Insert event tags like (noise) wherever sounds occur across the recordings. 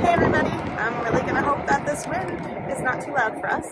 Hey everybody, I'm really gonna hope that this wind is not too loud for us.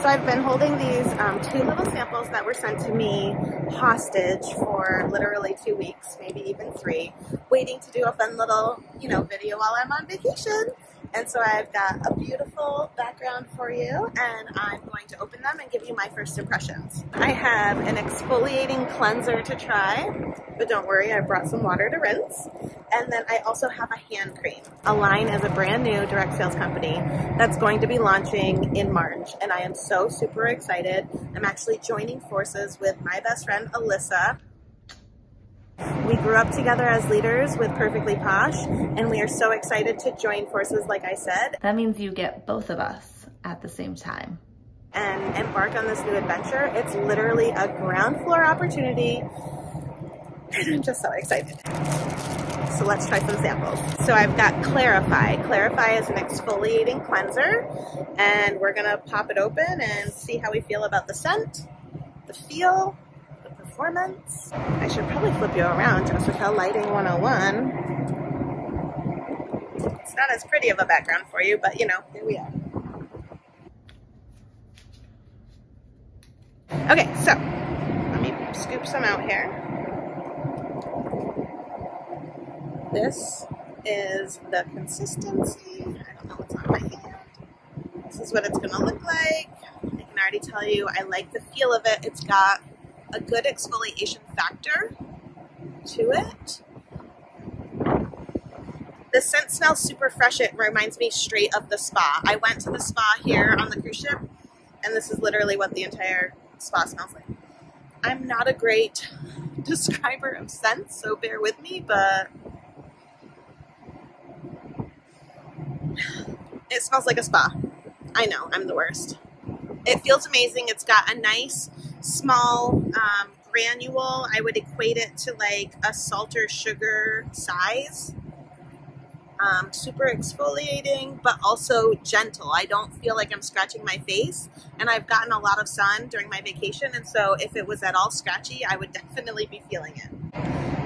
So I've been holding these um, two little samples that were sent to me hostage for literally two weeks, maybe even three, waiting to do a fun little, you know, video while I'm on vacation. And so I've got a beautiful background for you and I'm going to open them and give you my first impressions. I have an exfoliating cleanser to try, but don't worry, I brought some water to rinse. And then I also have a hand cream. Align is a brand new direct sales company that's going to be launching in March. And I am so super excited. I'm actually joining forces with my best friend, Alyssa, we grew up together as leaders with Perfectly Posh, and we are so excited to join forces, like I said. That means you get both of us at the same time. And embark on this new adventure. It's literally a ground floor opportunity, and (clears throat) I'm just so excited. So let's try some samples. So I've got Clarify. Clarify is an exfoliating cleanser, and we're gonna pop it open and see how we feel about the scent, the feel, performance. I should probably flip you around, Jessica, Lighting 101. It's not as pretty of a background for you, but you know, here we are. Okay, so let me scoop some out here. This is the consistency. I don't know what's on my hand. This is what it's gonna look like. I can already tell you I like the feel of it. It's got a good exfoliation factor to it. The scent smells super fresh. It reminds me straight of the spa. I went to the spa here on the cruise ship, and this is literally what the entire spa smells like. I'm not a great (laughs) describer of scents, so bear with me, but it smells like a spa. I know, I'm the worst. It feels amazing. It's got a nice small um, granule. I would equate it to like a salt or sugar size. Um, super exfoliating, but also gentle. I don't feel like I'm scratching my face, and I've gotten a lot of sun during my vacation, and so if it was at all scratchy, I would definitely be feeling it.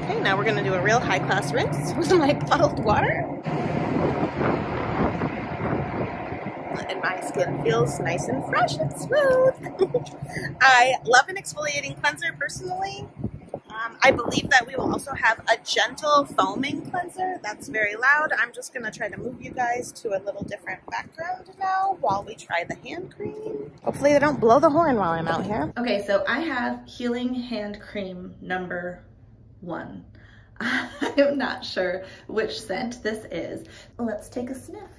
Okay, now we're gonna do a real high class rinse (laughs) with my bottled water. And my skin feels nice and fresh and smooth. (laughs) I love an exfoliating cleanser personally. Um, I believe that we will also have a gentle foaming cleanser that's very loud. I'm just going to try to move you guys to a little different background now while we try the hand cream. Hopefully they don't blow the horn while I'm out here. Okay, so I have Healing Hand Cream number one. (laughs) I'm not sure which scent this is. Let's take a sniff.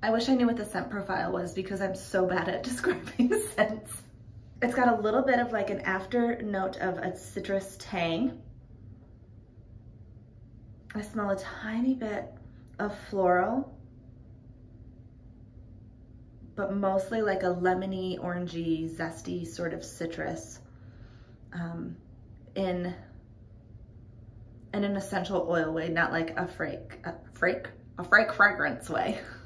I wish I knew what the scent profile was because I'm so bad at (laughs) describing scents. It's got a little bit of like an after note of a citrus tang. I smell a tiny bit of floral, but mostly like a lemony, orangey, zesty sort of citrus um, in, in an essential oil way, not like a frake, a frake, a frake fragrance way. (laughs)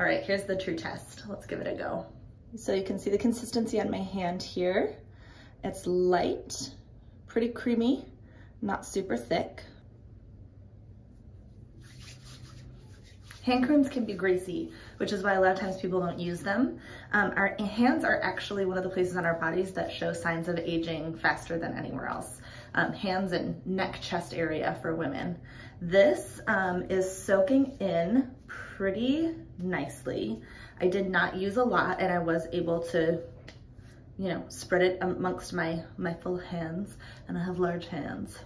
All right, here's the true test. Let's give it a go. So you can see the consistency on my hand here. It's light, pretty creamy, not super thick. Hand creams can be greasy, which is why a lot of times people don't use them. Um, our hands are actually one of the places on our bodies that show signs of aging faster than anywhere else. Um, hands and neck chest area for women. This um, is soaking in pretty nicely. I did not use a lot and I was able to, you know, spread it amongst my, my full hands and I have large hands.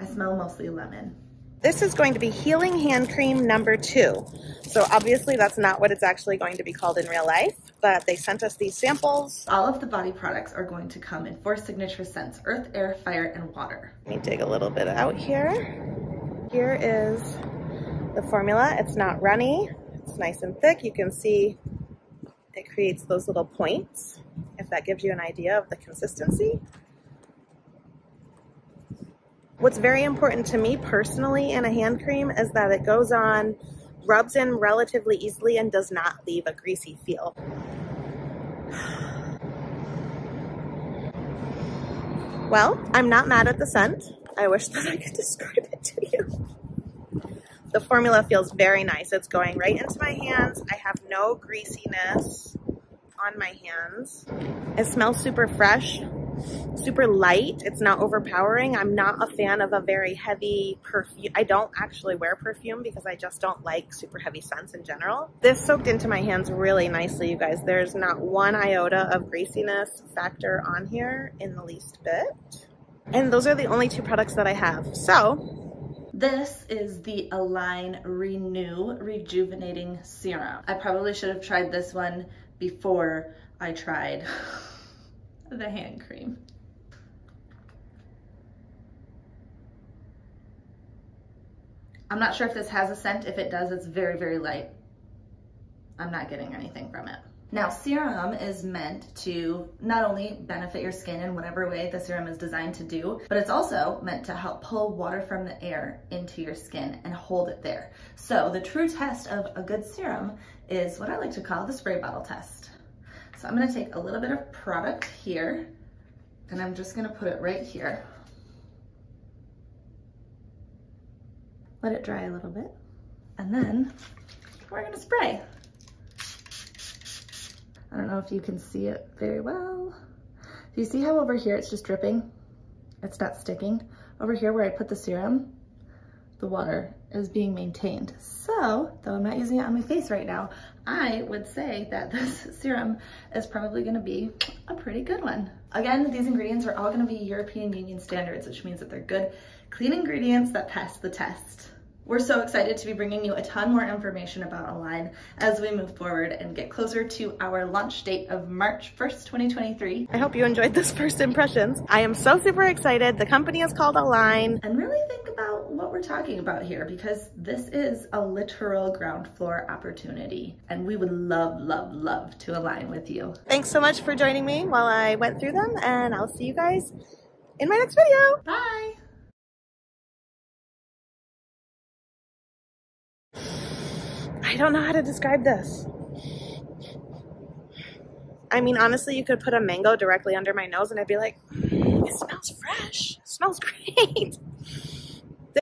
I smell mostly lemon. This is going to be Healing Hand Cream number two. So obviously that's not what it's actually going to be called in real life, but they sent us these samples. All of the body products are going to come in four signature scents, earth, air, fire, and water. Let me dig a little bit out here. Here is the formula. It's not runny. It's nice and thick. You can see it creates those little points, if that gives you an idea of the consistency. What's very important to me personally in a hand cream is that it goes on, rubs in relatively easily, and does not leave a greasy feel. Well, I'm not mad at the scent. I wish that I could (laughs) describe it to you. The formula feels very nice. It's going right into my hands. I have no greasiness on my hands. It smells super fresh, super light. It's not overpowering. I'm not a fan of a very heavy perfume. I don't actually wear perfume because I just don't like super heavy scents in general. This soaked into my hands really nicely, you guys. There's not one iota of greasiness factor on here in the least bit. And those are the only two products that I have. So this is the Align Renew Rejuvenating Serum. I probably should have tried this one before I tried (laughs) the hand cream. I'm not sure if this has a scent. If it does, it's very, very light. I'm not getting anything from it. Now serum is meant to not only benefit your skin in whatever way the serum is designed to do, but it's also meant to help pull water from the air into your skin and hold it there. So the true test of a good serum is what I like to call the spray bottle test. So I'm gonna take a little bit of product here and I'm just gonna put it right here. Let it dry a little bit. And then we're gonna spray. I don't know if you can see it very well. Do you see how over here it's just dripping? It's not sticking. Over here where I put the serum, the water is being maintained. So, though I'm not using it on my face right now, I would say that this (laughs) serum is probably gonna be a pretty good one. Again, these ingredients are all gonna be European Union standards, which means that they're good, clean ingredients that pass the test. We're so excited to be bringing you a ton more information about Align as we move forward and get closer to our launch date of March 1st, 2023. I hope you enjoyed this first impressions. I am so super excited. The company is called Align. And really think about what we're talking about here because this is a literal ground floor opportunity and we would love, love, love to align with you. Thanks so much for joining me while I went through them and I'll see you guys in my next video. Bye. I don't know how to describe this. I mean, honestly, you could put a mango directly under my nose and I'd be like, it smells fresh. It smells (laughs) great.